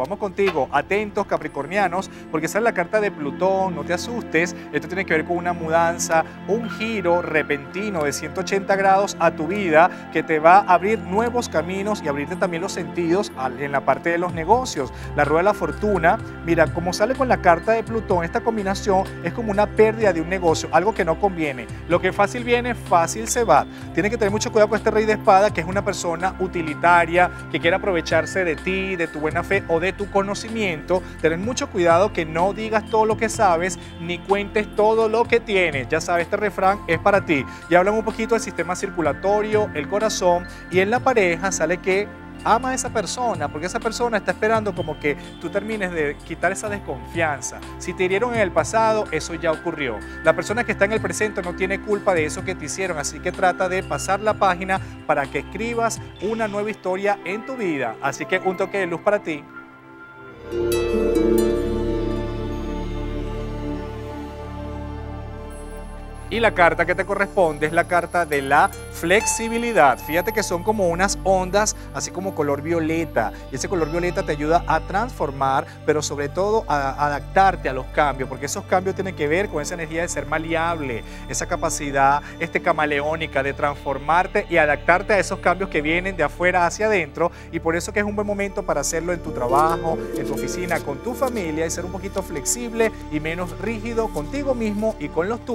Vamos contigo, atentos capricornianos, porque sale la carta de Plutón, no te asustes, esto tiene que ver con una mudanza, un giro repentino de 180 grados a tu vida que te va a abrir nuevos caminos y abrirte también los sentidos en la parte de los negocios. La rueda de la fortuna, mira, como sale con la carta de Plutón, esta combinación es como una pérdida de un negocio, algo que no conviene. Lo que fácil viene, fácil se va. Tiene que tener mucho cuidado con este rey de espada, que es una persona utilitaria, que quiere aprovecharse de ti, de tu buena fe o de tu conocimiento, tener mucho cuidado que no digas todo lo que sabes ni cuentes todo lo que tienes. Ya sabes, este refrán es para ti. Y hablamos un poquito del sistema circulatorio, el corazón y en la pareja sale que ama a esa persona, porque esa persona está esperando como que tú termines de quitar esa desconfianza. Si te hirieron en el pasado, eso ya ocurrió. La persona que está en el presente no tiene culpa de eso que te hicieron, así que trata de pasar la página para que escribas una nueva historia en tu vida. Así que un toque de luz para ti. Thank you. Y la carta que te corresponde es la carta de la flexibilidad. Fíjate que son como unas ondas, así como color violeta. Y ese color violeta te ayuda a transformar, pero sobre todo a adaptarte a los cambios, porque esos cambios tienen que ver con esa energía de ser maleable, esa capacidad este camaleónica de transformarte y adaptarte a esos cambios que vienen de afuera hacia adentro. Y por eso que es un buen momento para hacerlo en tu trabajo, en tu oficina, con tu familia y ser un poquito flexible y menos rígido contigo mismo y con los tuyos.